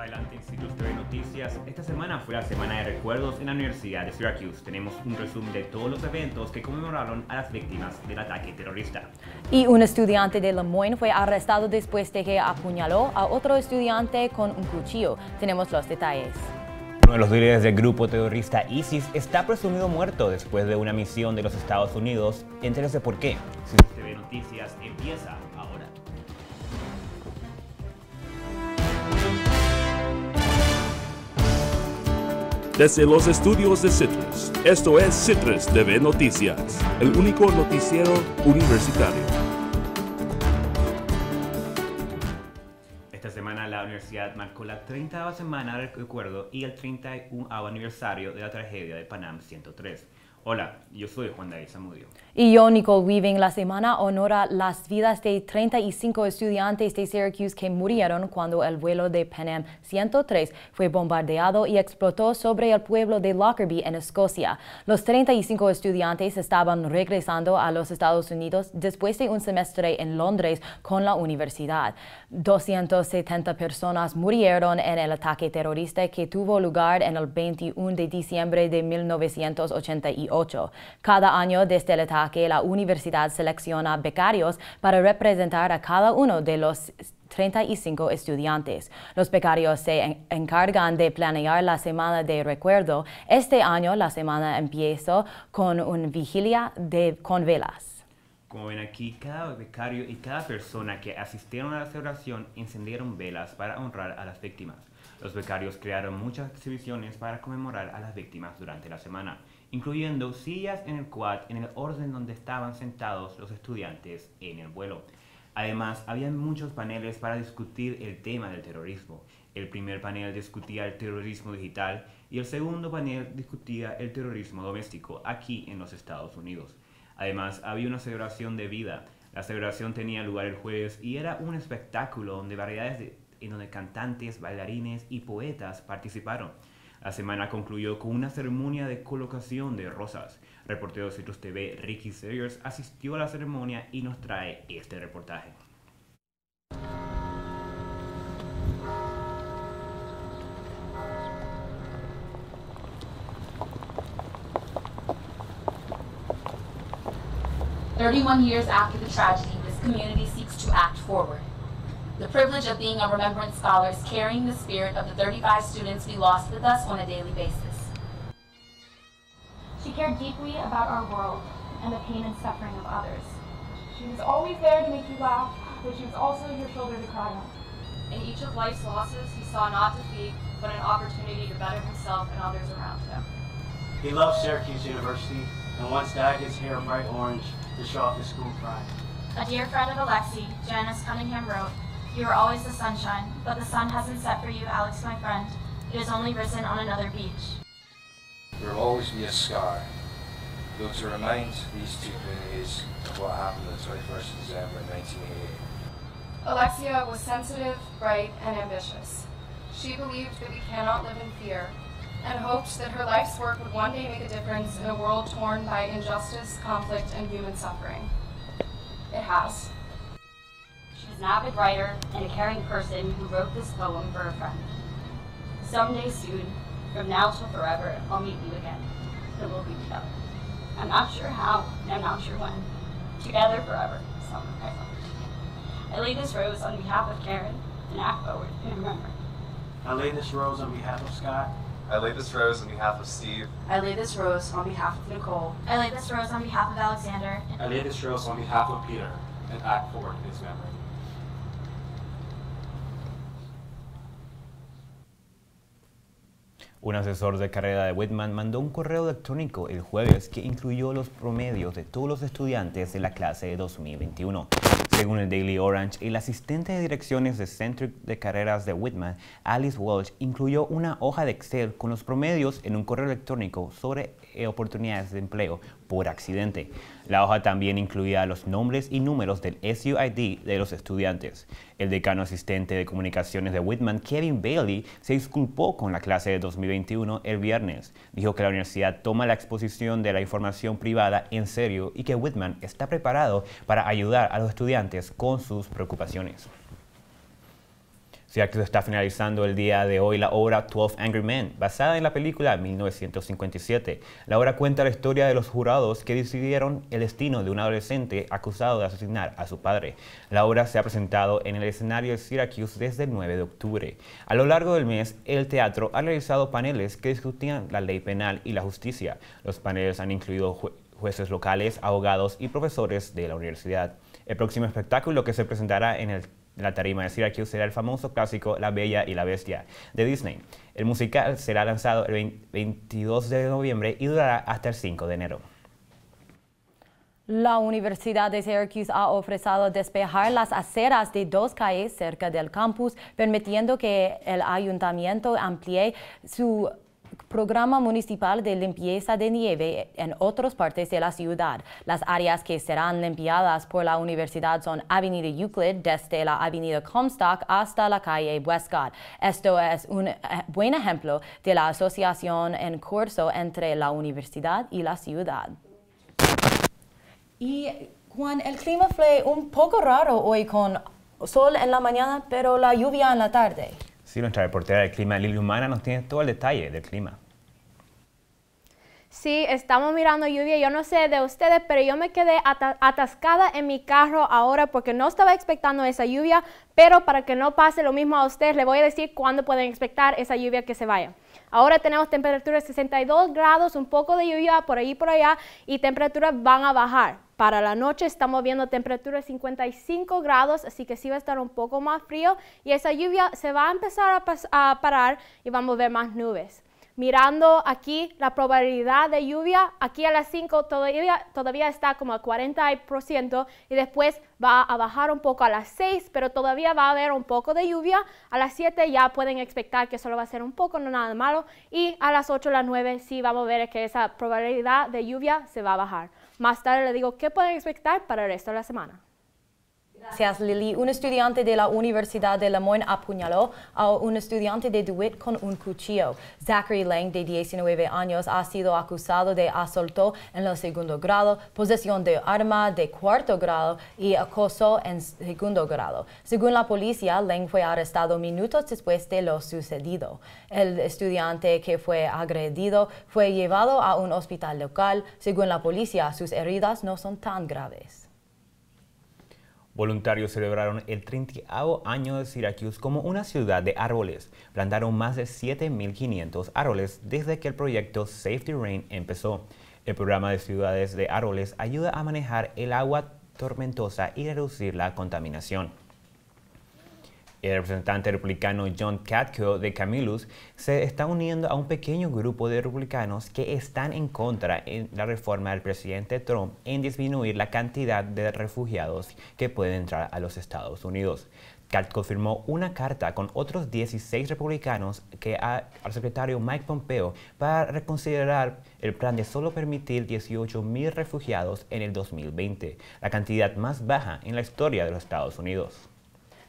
adelante en Citrus TV Noticias. Esta semana fue la semana de recuerdos en la Universidad de Syracuse. Tenemos un resumen de todos los eventos que conmemoraron a las víctimas del ataque terrorista. Y un estudiante de Lemoyne fue arrestado después de que apuñaló a otro estudiante con un cuchillo. Tenemos los detalles. Uno de los líderes del grupo terrorista ISIS está presumido muerto después de una misión de los Estados Unidos. Entérese por qué. Citrus TV Noticias empieza Desde los estudios de Citrus, esto es Citrus TV Noticias, el único noticiero universitario. Esta semana la universidad marcó la 30 semana del recuerdo y el 31 aniversario de la tragedia de Panam 103. Hola, yo soy Juan David Zamudio. Y yo, Nicole Weaving, la semana honora las vidas de 35 estudiantes de Syracuse que murieron cuando el vuelo de Pan Am 103 fue bombardeado y explotó sobre el pueblo de Lockerbie en Escocia. Los 35 estudiantes estaban regresando a los Estados Unidos después de un semestre en Londres con la universidad. 270 personas murieron en el ataque terrorista que tuvo lugar en el 21 de diciembre de 1988. Cada año desde el ataque, la universidad selecciona becarios para representar a cada uno de los 35 estudiantes. Los becarios se encargan de planear la semana de recuerdo. Este año la semana empieza con una vigilia de, con velas. Como ven aquí, cada becario y cada persona que asistieron a la celebración encendieron velas para honrar a las víctimas. Los becarios crearon muchas exhibiciones para conmemorar a las víctimas durante la semana, incluyendo sillas en el quad en el orden donde estaban sentados los estudiantes en el vuelo. Además, había muchos paneles para discutir el tema del terrorismo. El primer panel discutía el terrorismo digital y el segundo panel discutía el terrorismo doméstico aquí en los Estados Unidos. Además, había una celebración de vida. La celebración tenía lugar el jueves y era un espectáculo donde variedades de, en donde cantantes, bailarines y poetas participaron. La semana concluyó con una ceremonia de colocación de rosas. Reportero de Citrus TV Ricky Sayers asistió a la ceremonia y nos trae este reportaje. Thirty-one years after the tragedy, this community seeks to act forward. The privilege of being a Remembrance Scholar is carrying the spirit of the 35 students we lost with us on a daily basis. She cared deeply about our world and the pain and suffering of others. She was always there to make you laugh, but she was also your shoulder to cry on. In each of life's losses, he saw not defeat, but an opportunity to better himself and others around him. He loved Syracuse University and once dyed his hair bright orange to show off his school pride. A dear friend of Alexi, Janice Cunningham wrote, You are always the sunshine, but the sun hasn't set for you, Alex, my friend. It has only risen on another beach. There will always be a scar, though to remind these two communities of what happened on the 21st of December 1988. Alexia was sensitive, bright, and ambitious. She believed that we cannot live in fear and hoped that her life's work would one day make a difference in a world torn by injustice, conflict, and human suffering. It has. She was an avid writer and a caring person who wrote this poem for a friend. Someday soon, from now till forever, I'll meet you again, and we'll be together. I'm not sure how, and I'm not sure when. Together forever, summer I thought. I lay this rose on behalf of Karen, and act forward and remember. I lay this rose on behalf of Scott. I lay this rose on behalf of Steve. I lay this rose on behalf of Nicole. I lay this rose on behalf of Alexander. I lay this rose on behalf of Peter and act forward in his memory. Un asesor de carrera de Whitman mandó un correo electrónico el jueves que incluyó los promedios de todos los estudiantes de la clase de 2021. Según el Daily Orange, el asistente de direcciones de Centro de Carreras de Whitman, Alice Welch, incluyó una hoja de Excel con los promedios en un correo electrónico sobre oportunidades de empleo por accidente. La hoja también incluía los nombres y números del SUID de los estudiantes. El decano asistente de comunicaciones de Whitman, Kevin Bailey, se disculpó con la clase de 2021 el viernes. Dijo que la universidad toma la exposición de la información privada en serio y que Whitman está preparado para ayudar a los estudiantes con sus preocupaciones. Syracuse está finalizando el día de hoy la obra 12 Angry Men, basada en la película 1957. La obra cuenta la historia de los jurados que decidieron el destino de un adolescente acusado de asesinar a su padre. La obra se ha presentado en el escenario de Syracuse desde el 9 de octubre. A lo largo del mes, el teatro ha realizado paneles que discutían la ley penal y la justicia. Los paneles han incluido jueces locales, abogados y profesores de la universidad. El próximo espectáculo que se presentará en el la tarima de Syracuse será el famoso clásico La Bella y la Bestia de Disney. El musical será lanzado el 22 de noviembre y durará hasta el 5 de enero. La Universidad de Syracuse ha ofrecido despejar las aceras de dos calles cerca del campus, permitiendo que el ayuntamiento amplíe su programa municipal de limpieza de nieve en otras partes de la ciudad. Las áreas que serán limpiadas por la universidad son Avenida Euclid desde la Avenida Comstock hasta la calle Westcott. Esto es un eh, buen ejemplo de la asociación en curso entre la universidad y la ciudad. Y Juan, el clima fue un poco raro hoy con sol en la mañana, pero la lluvia en la tarde. Sí, nuestra reportera del clima, Lili Humana, nos tiene todo el detalle del clima. Sí, estamos mirando lluvia. Yo no sé de ustedes, pero yo me quedé atascada en mi carro ahora porque no estaba expectando esa lluvia, pero para que no pase lo mismo a ustedes, le voy a decir cuándo pueden expectar esa lluvia que se vaya. Ahora tenemos temperaturas de 62 grados, un poco de lluvia por ahí por allá y temperaturas van a bajar. Para la noche estamos viendo temperaturas de 55 grados, así que sí va a estar un poco más frío y esa lluvia se va a empezar a parar y vamos a ver más nubes mirando aquí la probabilidad de lluvia, aquí a las 5 todavía, todavía está como al 40% y después va a bajar un poco a las 6, pero todavía va a haber un poco de lluvia. A las 7 ya pueden expectar que solo va a ser un poco, no nada malo. Y a las 8, a las 9 sí vamos a ver que esa probabilidad de lluvia se va a bajar. Más tarde les digo qué pueden expectar para el resto de la semana. Gracias, Lily. Un estudiante de la Universidad de Lemoyne apuñaló a un estudiante de DeWitt con un cuchillo. Zachary Lang, de 19 años, ha sido acusado de asalto en el segundo grado, posesión de arma de cuarto grado y acoso en segundo grado. Según la policía, Lang fue arrestado minutos después de lo sucedido. El estudiante que fue agredido fue llevado a un hospital local. Según la policía, sus heridas no son tan graves. Voluntarios celebraron el 30 año de Syracuse como una ciudad de árboles. Plantaron más de 7.500 árboles desde que el proyecto Safety Rain empezó. El programa de ciudades de árboles ayuda a manejar el agua tormentosa y reducir la contaminación. El representante republicano John Katko de Camillus se está uniendo a un pequeño grupo de republicanos que están en contra de la reforma del presidente Trump en disminuir la cantidad de refugiados que pueden entrar a los Estados Unidos. Katko firmó una carta con otros 16 republicanos que al secretario Mike Pompeo para reconsiderar el plan de solo permitir 18.000 refugiados en el 2020, la cantidad más baja en la historia de los Estados Unidos.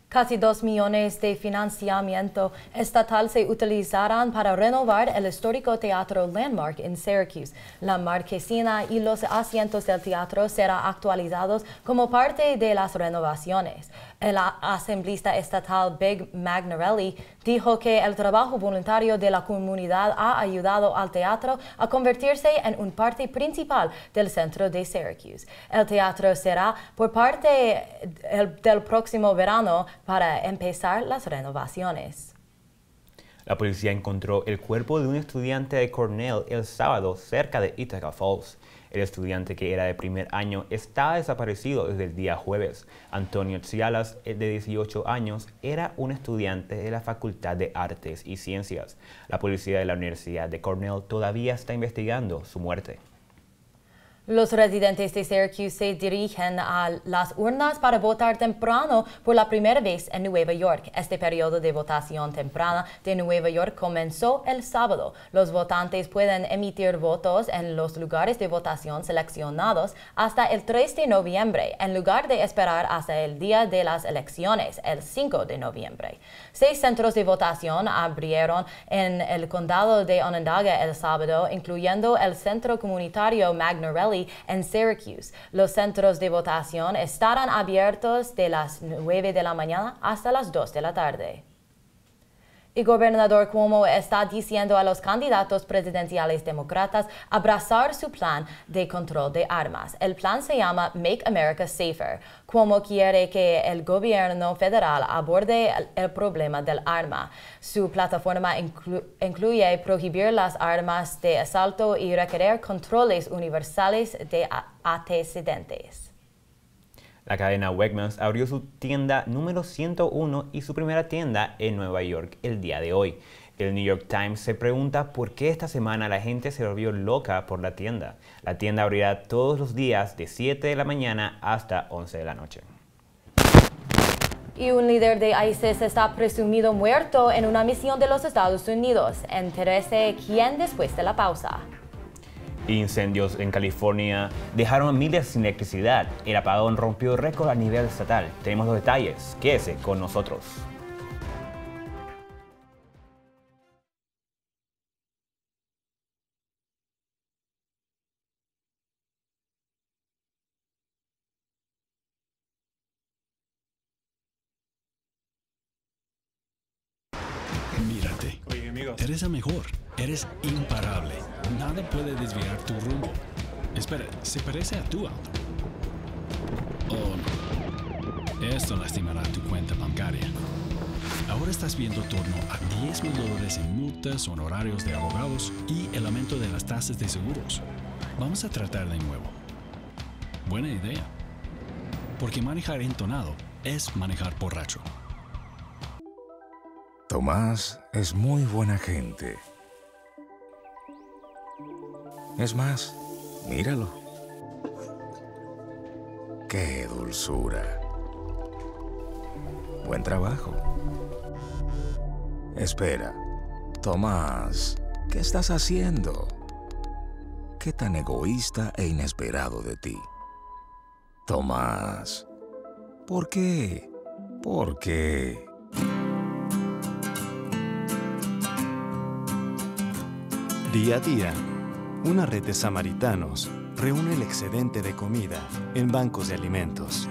Casi dos millones de financiamiento estatal se utilizarán para renovar el histórico teatro Landmark en Syracuse. La marquesina y los asientos del teatro serán actualizados como parte de las renovaciones. El asamblista estatal Big Magnarelli dijo que el trabajo voluntario de la comunidad ha ayudado al teatro a convertirse en un parte principal del centro de Syracuse. El teatro será por parte del próximo verano para empezar las renovaciones. La policía encontró el cuerpo de un estudiante de Cornell el sábado cerca de Ithaca Falls. El estudiante que era de primer año está desaparecido desde el día jueves. Antonio Cialas, de 18 años, era un estudiante de la Facultad de Artes y Ciencias. La policía de la Universidad de Cornell todavía está investigando su muerte. Los residentes de Syracuse se dirigen a las urnas para votar temprano por la primera vez en Nueva York. Este periodo de votación temprana de Nueva York comenzó el sábado. Los votantes pueden emitir votos en los lugares de votación seleccionados hasta el 3 de noviembre, en lugar de esperar hasta el día de las elecciones, el 5 de noviembre. Seis centros de votación abrieron en el condado de Onondaga el sábado, incluyendo el centro comunitario Magnarelli en Syracuse. Los centros de votación estarán abiertos de las 9 de la mañana hasta las 2 de la tarde. El gobernador Cuomo está diciendo a los candidatos presidenciales demócratas abrazar su plan de control de armas. El plan se llama Make America Safer. Cuomo quiere que el gobierno federal aborde el, problema del arma. Su plataforma incluye prohibir las armas de asalto y requerir controles universales de antecedentes. La cadena Wegmans abrió su tienda número 101 y su primera tienda en Nueva York el día de hoy. El New York Times se pregunta por qué esta semana la gente se volvió loca por la tienda. La tienda abrirá todos los días de 7 de la mañana hasta 11 de la noche. Y un líder de ISIS está presumido muerto en una misión de los Estados Unidos. Entérese quién después de la pausa. Incendios en California dejaron a miles sin electricidad. El apagón rompió récord a nivel estatal. Tenemos los detalles. Quédese con nosotros. Mírate. Eres la mejor. Eres imparable. Nada puede desviar tu rumbo. Espera, se parece a tu auto. Oh, no. Esto lastimará tu cuenta bancaria. Ahora estás viendo torno a 10 mil dólares en multas, honorarios de abogados y el aumento de las tasas de seguros. Vamos a tratar de nuevo. Buena idea. Porque manejar entonado es manejar borracho. Tomás es muy buena gente. Es más, míralo. ¡Qué dulzura! Buen trabajo. Espera, Tomás, ¿qué estás haciendo? ¿Qué tan egoísta e inesperado de ti? Tomás, ¿por qué? ¿Por qué? Día a día una red de samaritanos reúne el excedente de comida en bancos de alimentos,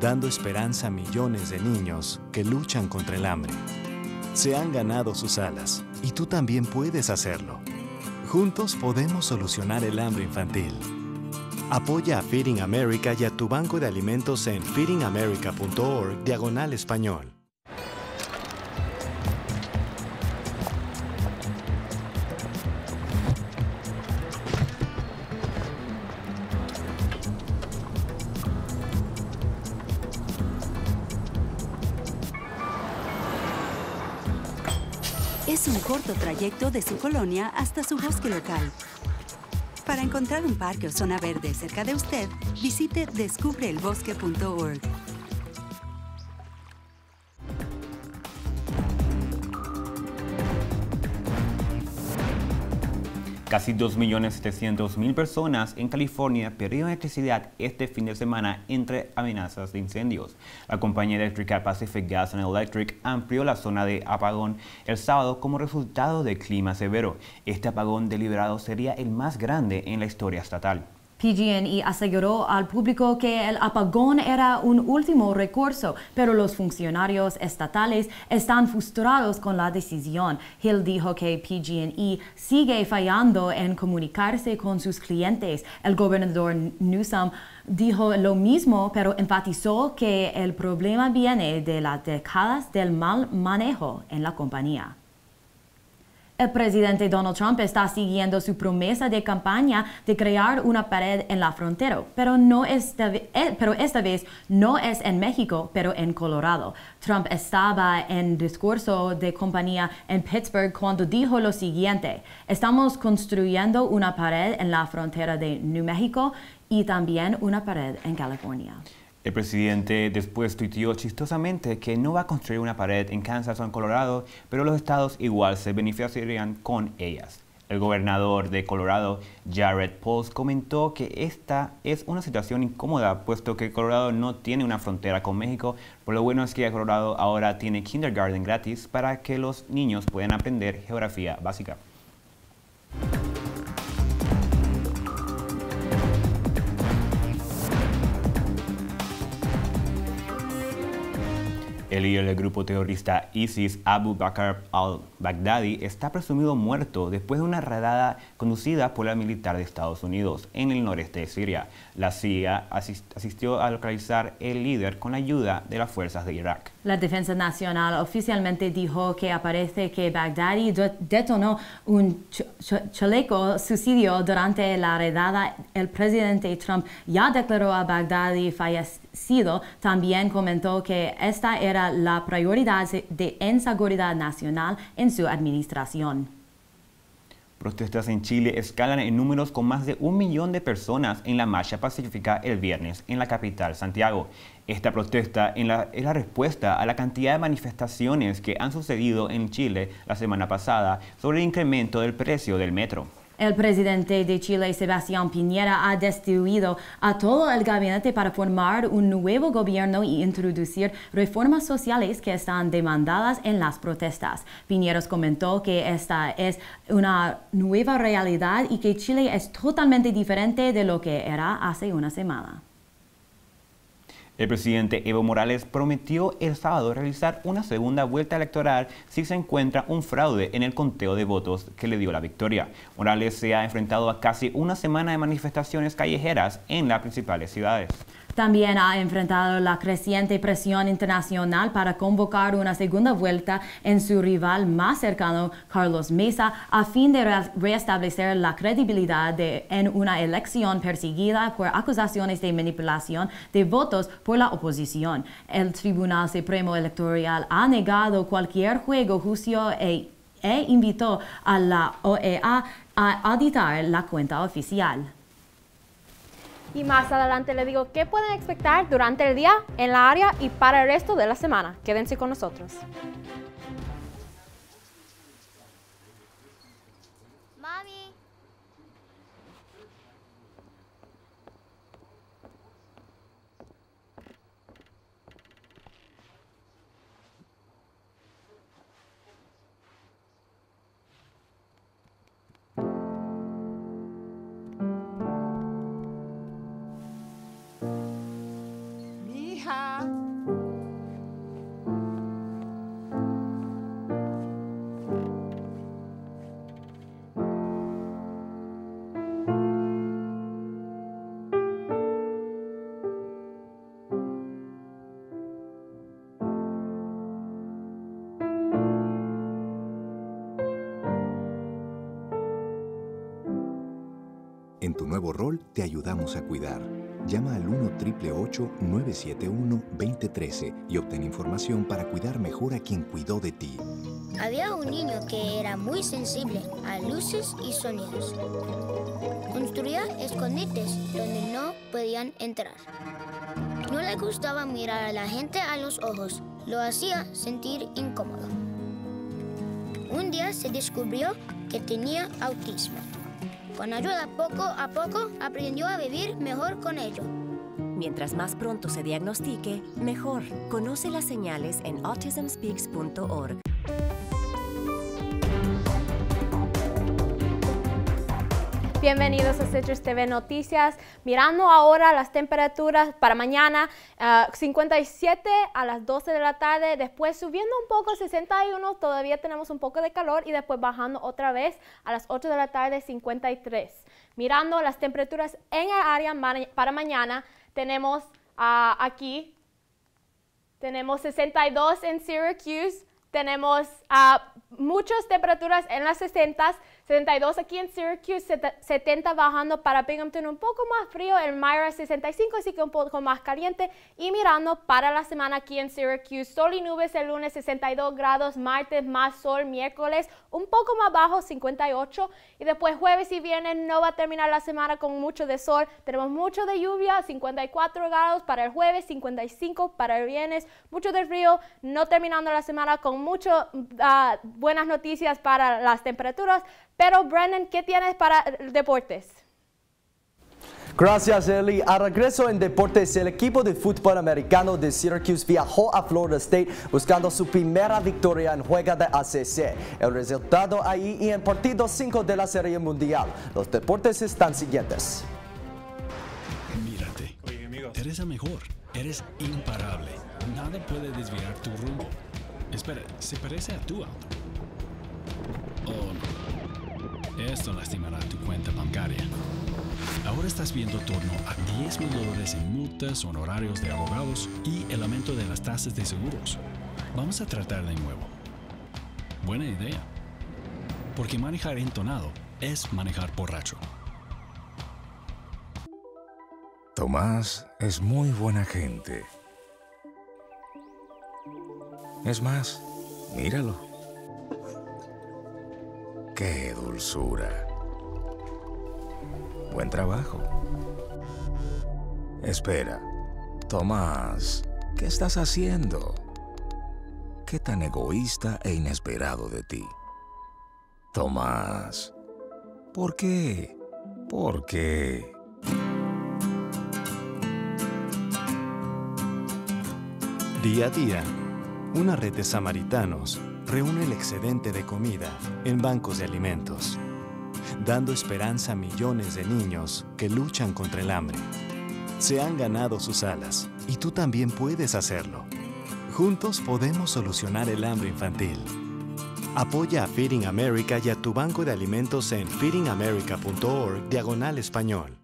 dando esperanza a millones de niños que luchan contra el hambre. Se han ganado sus alas y tú también puedes hacerlo. Juntos podemos solucionar el hambre infantil. Apoya a Feeding America y a tu banco de alimentos en feedingamerica.org diagonal español. Es un corto trayecto de su colonia hasta su bosque local. Para encontrar un parque o zona verde cerca de usted, visite descubreelbosque.org. Casi 2.700.000 personas en California perdieron electricidad este fin de semana entre amenazas de incendios. La compañía eléctrica Pacific Gas and Electric amplió la zona de apagón el sábado como resultado del clima severo. Este apagón deliberado sería el más grande en la historia estatal. PG&E aseguró al público que el apagón era un último recurso, pero los funcionarios estatales están frustrados con la decisión. Hill dijo que PG&E sigue fallando en comunicarse con sus clientes. El gobernador Newsom dijo lo mismo, pero enfatizó que el problema viene de las décadas del mal manejo en la compañía. El presidente Donald Trump está siguiendo su promesa de campaña de crear una pared en la frontera, pero, no esta, eh, pero esta vez no es en México, pero en Colorado. Trump estaba en discurso de compañía en Pittsburgh cuando dijo lo siguiente, estamos construyendo una pared en la frontera de New México y también una pared en California. El presidente después tuiteó chistosamente que no va a construir una pared en Kansas o en Colorado, pero los estados igual se beneficiarían con ellas. El gobernador de Colorado, Jared Pauls, comentó que esta es una situación incómoda, puesto que Colorado no tiene una frontera con México. Por lo bueno es que Colorado ahora tiene kindergarten gratis para que los niños puedan aprender geografía básica. El líder del grupo terrorista ISIS, Abu Bakr al-Baghdadi, está presumido muerto después de una redada conducida por la militar de Estados Unidos en el noreste de Siria. La CIA asistió a localizar el líder con la ayuda de las fuerzas de Irak. La Defensa Nacional oficialmente dijo que aparece que Baghdadi detonó un chaleco suicidio durante la redada. El presidente Trump ya declaró a Baghdadi fallecido. También comentó que esta era la prioridad de inseguridad nacional en su administración. Protestas en Chile escalan en números con más de un millón de personas en la marcha pacífica el viernes en la capital, Santiago. Esta protesta es la respuesta a la cantidad de manifestaciones que han sucedido en Chile la semana pasada sobre el incremento del precio del metro. El presidente de Chile, Sebastián Piñera, ha destituido a todo el gabinete para formar un nuevo gobierno y introducir reformas sociales que están demandadas en las protestas. Piñera comentó que esta es una nueva realidad y que Chile es totalmente diferente de lo que era hace una semana. El presidente Evo Morales prometió el sábado realizar una segunda vuelta electoral si se encuentra un fraude en el conteo de votos que le dio la victoria. Morales se ha enfrentado a casi una semana de manifestaciones callejeras en las principales ciudades. También ha enfrentado la creciente presión internacional para convocar una segunda vuelta en su rival más cercano, Carlos Mesa, a fin de restablecer la credibilidad de, en una elección perseguida por acusaciones de manipulación de votos por la oposición. El Tribunal Supremo Electoral ha negado cualquier juego justo e, e invitó a la OEA a auditar la cuenta oficial. Y más adelante les digo qué pueden expectar durante el día en la área y para el resto de la semana. Quédense con nosotros. Tu nuevo rol te ayudamos a cuidar. Llama al 1-888-971-2013 y obtén información para cuidar mejor a quien cuidó de ti. Había un niño que era muy sensible a luces y sonidos. Construía escondites donde no podían entrar. No le gustaba mirar a la gente a los ojos. Lo hacía sentir incómodo. Un día se descubrió que tenía autismo. Con ayuda poco a poco aprendió a vivir mejor con ello. Mientras más pronto se diagnostique, mejor. Conoce las señales en autismspeaks.org. Bienvenidos a Citrus TV Noticias. Mirando ahora las temperaturas para mañana, 57 a las 12 de la tarde, después subiendo un poco 61, todavía tenemos un poco de calor y después bajando otra vez a las 8 de la tarde 53. Mirando las temperaturas en el área para mañana, tenemos aquí, tenemos 62 en Syracuse, tenemos muchas temperaturas en las 60 72 aquí en Syracuse, 70 bajando para Binghamton, un poco más frío, el Myra 65, así que un poco más caliente. Y mirando para la semana aquí en Syracuse, sol y nubes el lunes 62 grados, martes más sol, miércoles un poco más bajo 58 y después jueves y viernes no va a terminar la semana con mucho de sol, tenemos mucho de lluvia, 54 grados para el jueves, 55 para el viernes, mucho de frío, no terminando la semana con muchas ah, buenas noticias para las temperaturas. Pero Brennan, ¿qué tienes para deportes? Gracias, Eli. A regreso en deportes, el equipo de fútbol americano de Syracuse viajó a Florida State buscando su primera victoria en juega de ACC. El resultado ahí y en partido 5 de la Serie Mundial. Los deportes están siguientes. Mírate. Eres la mejor. Eres imparable. Nada puede desviar tu rumbo. Espera, ¿se parece a tu auto? Oh, no. Esto lastimará tu cuenta bancaria. Ahora estás viendo torno a 10 mil dólares en multas, honorarios de abogados y el aumento de las tasas de seguros. Vamos a tratar de nuevo. Buena idea. Porque manejar entonado es manejar borracho. Tomás es muy buena gente. Es más, míralo. ¡Qué dulzura! Buen trabajo. Espera, Tomás, ¿qué estás haciendo? ¿Qué tan egoísta e inesperado de ti? Tomás, ¿por qué? ¿Por qué? Día a día, una red de samaritanos reúne el excedente de comida en bancos de alimentos, dando esperanza a millones de niños que luchan contra el hambre. Se han ganado sus alas y tú también puedes hacerlo. Juntos podemos solucionar el hambre infantil. Apoya a Feeding America y a tu banco de alimentos en feedingamerica.org diagonal español.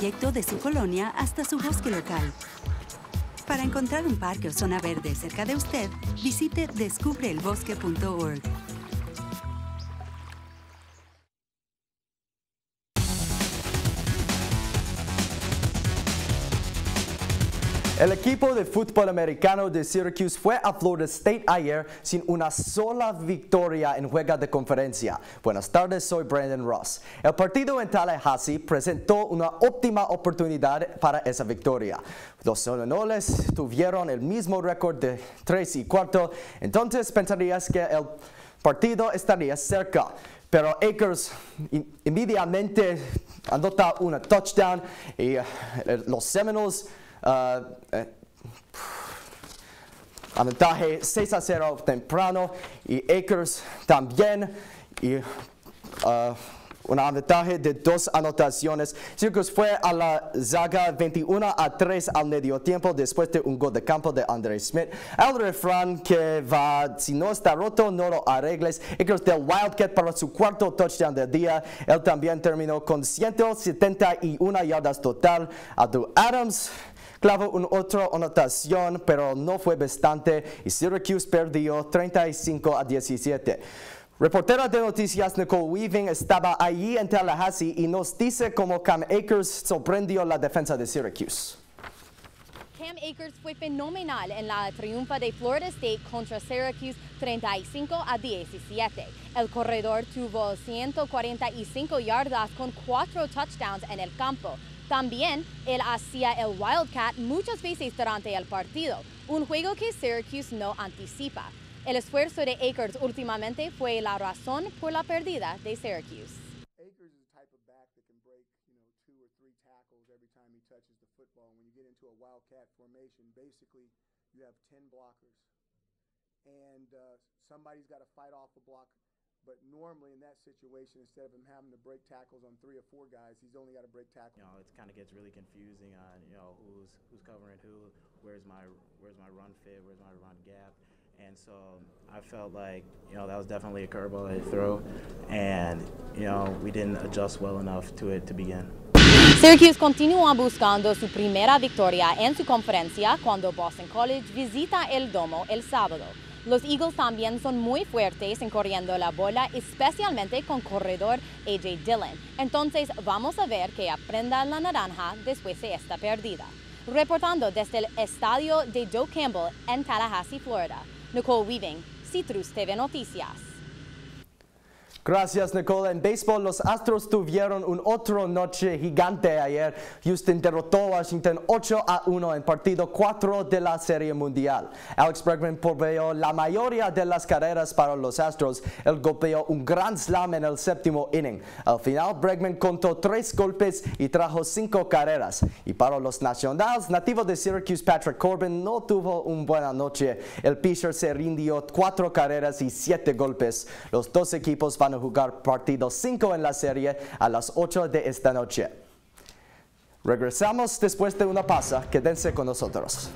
De su colonia hasta su bosque local. Para encontrar un parque o zona verde cerca de usted, visite descubreelbosque.org. El equipo de fútbol americano de Syracuse fue a Florida State ayer sin una sola victoria en juega de conferencia. Buenas tardes, soy Brandon Ross. El partido en Tallahassee presentó una óptima oportunidad para esa victoria. Los Seminoles tuvieron el mismo récord de 3 y 4, entonces pensarías que el partido estaría cerca. Pero Akers inmediatamente anota una touchdown y eh, los Seminoles Uh, eh, aventaje 6 a 0 temprano y Akers también y uh, un aventaje de dos anotaciones. Circus fue a la zaga 21 a 3 al medio tiempo después de un gol de campo de Andre Smith. El refrán que va, si no está roto, no lo arregles. Akers del Wildcat para su cuarto touchdown del día. Él también terminó con 171 yardas total. Adu Adams clavó una otra anotación, pero no fue bastante y Syracuse perdió 35 a 17. Reportera de noticias Nicole Weaving estaba allí en Tallahassee y nos dice cómo Cam Akers sorprendió la defensa de Syracuse. Cam Akers fue fenomenal en la triunfa de Florida State contra Syracuse 35 a 17. El corredor tuvo 145 yardas con cuatro touchdowns en el campo. También él hacía el Wildcat muchas veces durante el partido, un juego que Syracuse no anticipa. El esfuerzo de Akers últimamente fue la razón por la pérdida de Syracuse. Akers is the type of back that can break, you know, two or three tackles every time he touches the football. When you get into a wildcat formation, basically you have 10 blockers. And uh, somebody's got to fight off a block. But normally in that situation, instead of him having to break tackles on three or four guys, he's only got to break tackles. You know, it kind of gets really confusing on you know who's who's covering who, where's my where's my run fit, where's my run gap, and so I felt like you know that was definitely a curveball I threw, and you know we didn't adjust well enough to it to begin. Syracuse continúa buscando su primera victoria en su conferencia cuando Boston College visita el domo el sábado. Los Eagles también son muy fuertes en corriendo la bola, especialmente con corredor AJ Dillon. Entonces vamos a ver que aprenda la naranja después de esta pérdida. Reportando desde el estadio de Joe Campbell en Tallahassee, Florida, Nicole Weaving, Citrus TV Noticias. Gracias, Nicole. En béisbol, los Astros tuvieron un otro noche gigante ayer. Houston derrotó a Washington 8 a 1 en partido 4 de la Serie Mundial. Alex Bregman proveyó la mayoría de las carreras para los Astros. Él golpeó un gran slam en el séptimo inning. Al final, Bregman contó tres golpes y trajo cinco carreras. Y para los Nationals, nativo de Syracuse Patrick Corbin no tuvo una buena noche. El pitcher se rindió cuatro carreras y siete golpes. Los dos equipos van a jugar partido 5 en la serie a las 8 de esta noche. Regresamos después de una pausa. Quédense con nosotros.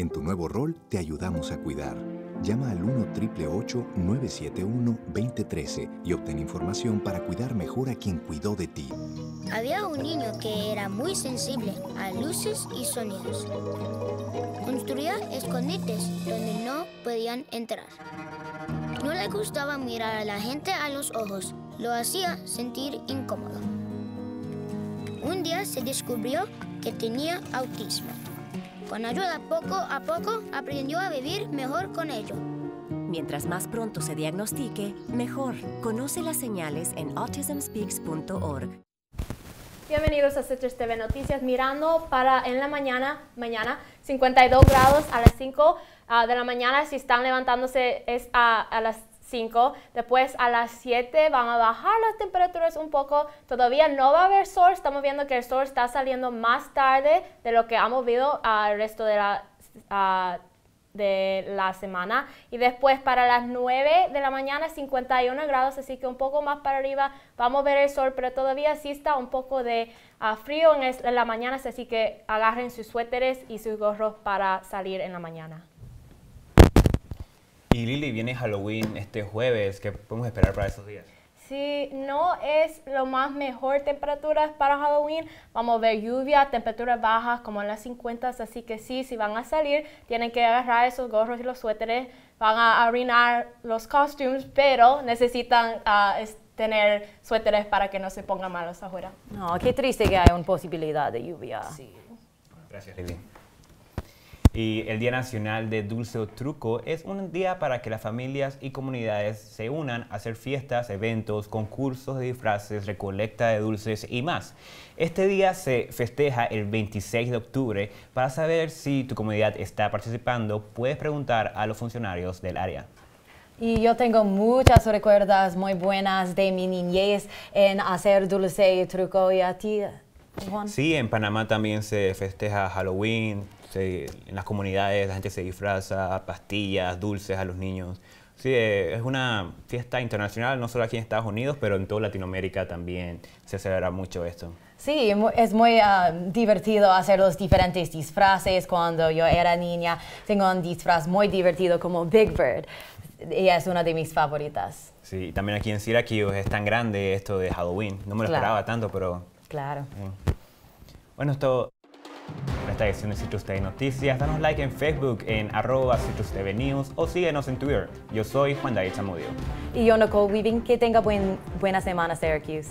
En tu nuevo rol te ayudamos a cuidar. Llama al 1 971 2013 y obtén información para cuidar mejor a quien cuidó de ti. Había un niño que era muy sensible a luces y sonidos. Construía escondites donde no podían entrar. No le gustaba mirar a la gente a los ojos. Lo hacía sentir incómodo. Un día se descubrió que tenía autismo. Con ayuda poco a poco aprendió a vivir mejor con ello. Mientras más pronto se diagnostique, mejor. Conoce las señales en autismspeaks.org. Bienvenidos a Citrus TV Noticias. Mirando para en la mañana, mañana 52 grados a las 5 ah, de la mañana. Si están levantándose es a, a las 5. Después a las 7 van a bajar las temperaturas un poco. Todavía no va a haber sol. Estamos viendo que el sol está saliendo más tarde de lo que hemos visto al resto de la, ah, de la semana. Y después para las 9 de la mañana 51 grados, así que un poco más para arriba vamos a ver el sol, pero todavía sí está un poco de ah, frío en, es- en la mañana, así que agarren sus suéteres y sus gorros para salir en la mañana. Y Lili, viene Halloween este jueves. ¿Qué podemos esperar para esos días? Si no es lo más mejor temperaturas para Halloween, vamos a ver lluvia, temperaturas bajas como en las 50, así que sí, si van a salir, tienen que agarrar esos gorros y los suéteres, van a arruinar los costumes, pero necesitan ah, tener suéteres para que no se pongan malos afuera. No, qué triste que haya una posibilidad de lluvia. Gracias, Lili. Y el Día Nacional de Dulce o Truco es un día para que las familias y comunidades se unan a hacer fiestas, eventos, concursos de disfraces, recolecta de dulces y más. Este día se festeja el 26 de octubre. Para saber si tu comunidad está participando, puedes preguntar a los funcionarios del área. Y yo tengo muchas recuerdas muy buenas de mi niñez en hacer dulce y truco. ¿Y a ti, Juan? Sí, en Panamá también se festeja Halloween, se- en las comunidades la gente se disfraza, pastillas, dulces a los niños. Sí, eh, es una fiesta internacional, no solo aquí en Estados Unidos, pero en toda Latinoamérica también se celebra mucho esto. Sí, es muy ah, divertido hacer los diferentes disfraces. Cuando yo era niña, tengo un disfraz muy divertido como Big Bird. Y es una de mis favoritas. Sí, también aquí en Syracuse es tan grande esto de Halloween. No me lo Claro. esperaba tanto, pero Claro. Mm. Bueno, esto esta edición de Citrus TV Noticias. Danos like en Facebook en arroba Citrus TV News o síguenos en Twitter. Yo soy Juan David Zamudio. Y yo, Nicole Weaving, que tenga buen, buena semana, Syracuse.